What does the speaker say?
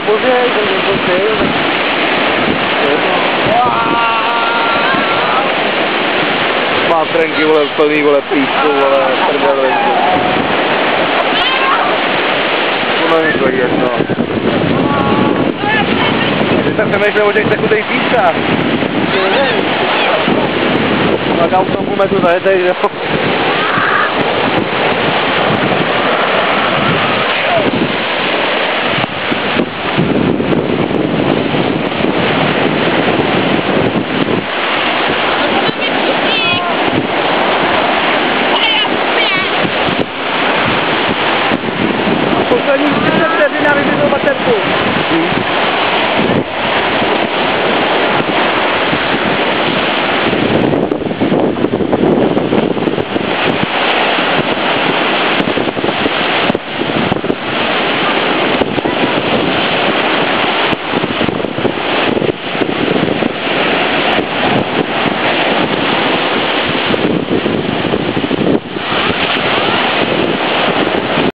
poběž, tak non potrei. Ma Franky, vole, vuole vole, písku, la prdel, non è so io no. Ty jsem přemýšlel o těch tekutých pískách. Tak auto půl metru zajetej, že da vedere.